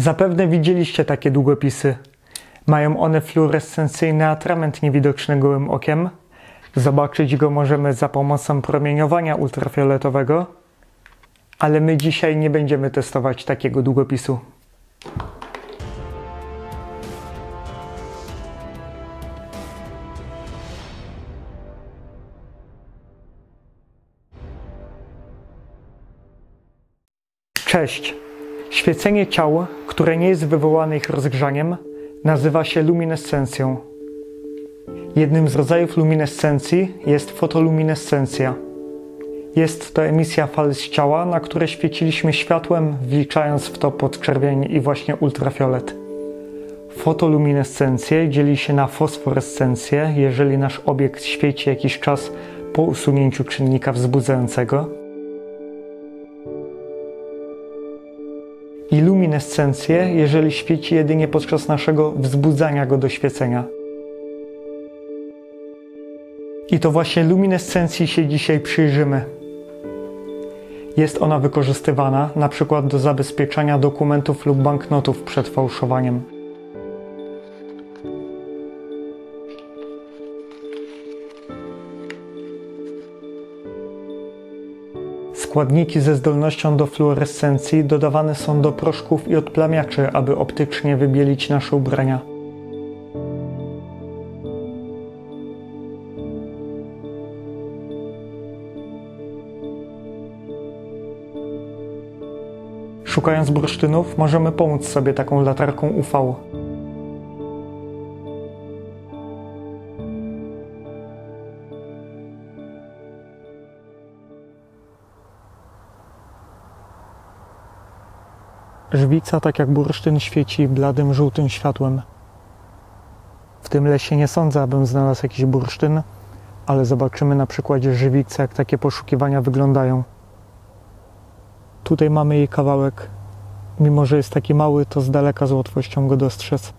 Zapewne widzieliście takie długopisy. Mają one fluorescencyjny atrament niewidoczny gołym okiem. Zobaczyć go możemy za pomocą promieniowania ultrafioletowego, ale my dzisiaj nie będziemy testować takiego długopisu. Cześć! Świecenie ciał, które nie jest wywołane ich rozgrzaniem, nazywa się luminescencją. Jednym z rodzajów luminescencji jest fotoluminescencja. Jest to emisja fal z ciała, na które świeciliśmy światłem, wliczając w to podczerwień i właśnie ultrafiolet. Fotoluminescencję dzieli się na fosforescencję, jeżeli nasz obiekt świeci jakiś czas po usunięciu czynnika wzbudzającego – i luminescencję, jeżeli świeci jedynie podczas naszego wzbudzania go do świecenia. I to właśnie luminescencji się dzisiaj przyjrzymy. Jest ona wykorzystywana na przykład do zabezpieczania dokumentów lub banknotów przed fałszowaniem. Składniki ze zdolnością do fluorescencji dodawane są do proszków i odplamiaczy, aby optycznie wybielić nasze ubrania. Szukając bursztynów, możemy pomóc sobie taką latarką UV. Żwica, tak jak bursztyn, świeci bladym, żółtym światłem. W tym lesie nie sądzę, abym znalazł jakiś bursztyn, ale zobaczymy na przykładzie żywicy, jak takie poszukiwania wyglądają. Tutaj mamy jej kawałek. Mimo, że jest taki mały, to z daleka z łatwością go dostrzec.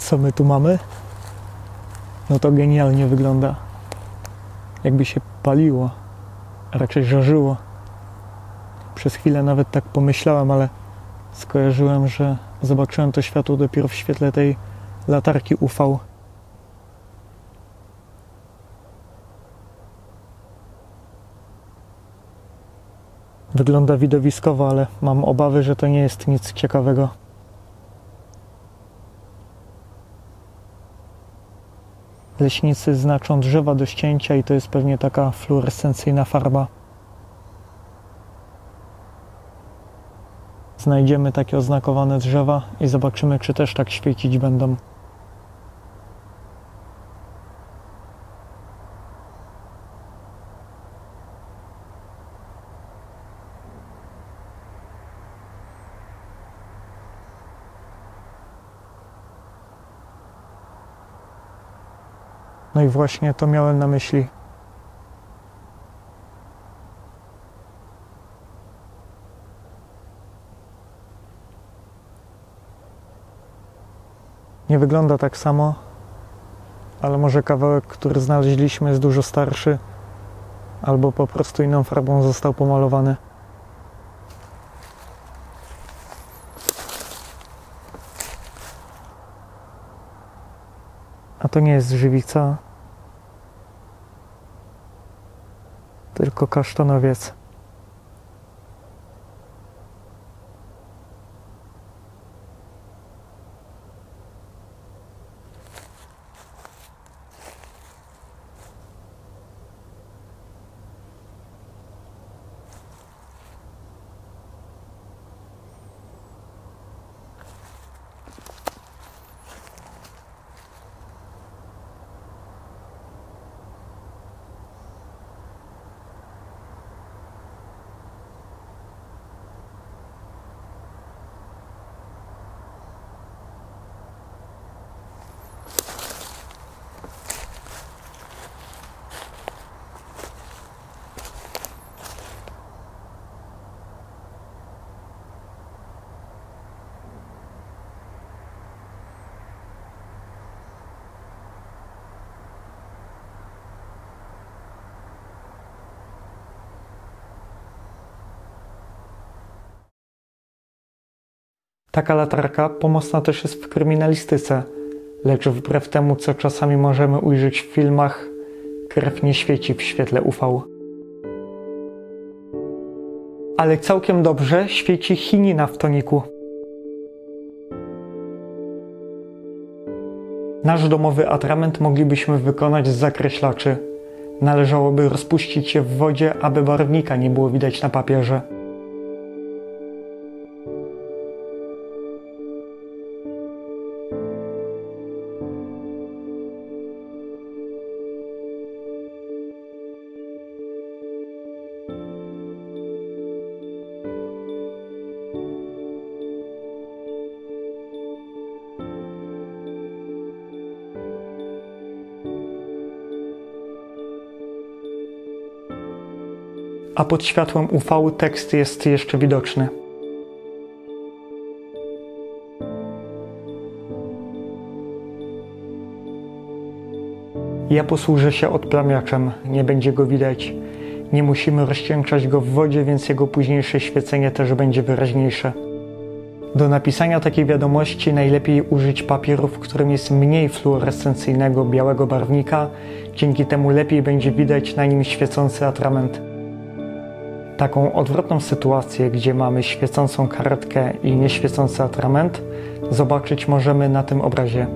Co my tu mamy? No to genialnie wygląda. Jakby się paliło, a raczej żarzyło. Przez chwilę nawet tak pomyślałem, ale skojarzyłem, że zobaczyłem to światło dopiero w świetle tej latarki UV. Wygląda widowiskowo, ale mam obawy, że to nie jest nic ciekawego. Leśnicy znaczą drzewa do ścięcia i to jest pewnie taka fluorescencyjna farba. Znajdziemy takie oznakowane drzewa i zobaczymy, czy też tak świecić będą. No i właśnie to miałem na myśli. Nie wygląda tak samo, ale może kawałek, który znaleźliśmy, jest dużo starszy, albo po prostu inną farbą został pomalowany. To nie jest żywica. tylko kasztanowiec. Taka latarka pomocna też jest w kryminalistyce, lecz wbrew temu, co czasami możemy ujrzeć w filmach, krew nie świeci w świetle UV. Ale całkiem dobrze świeci chinina w toniku. Nasz domowy atrament moglibyśmy wykonać z zakreślaczy. Należałoby rozpuścić je w wodzie, aby barwnika nie było widać na papierze. A pod światłem UV tekst jest jeszcze widoczny. Ja posłużę się odplamiaczem, nie będzie go widać. Nie musimy rozcieńczać go w wodzie, więc jego późniejsze świecenie też będzie wyraźniejsze. Do napisania takiej wiadomości najlepiej użyć papieru, w którym jest mniej fluorescencyjnego białego barwnika, dzięki temu lepiej będzie widać na nim świecący atrament taką odwrotną sytuację, gdzie mamy świecącą kartkę i nieświecący atrament, zobaczyć możemy na tym obrazie.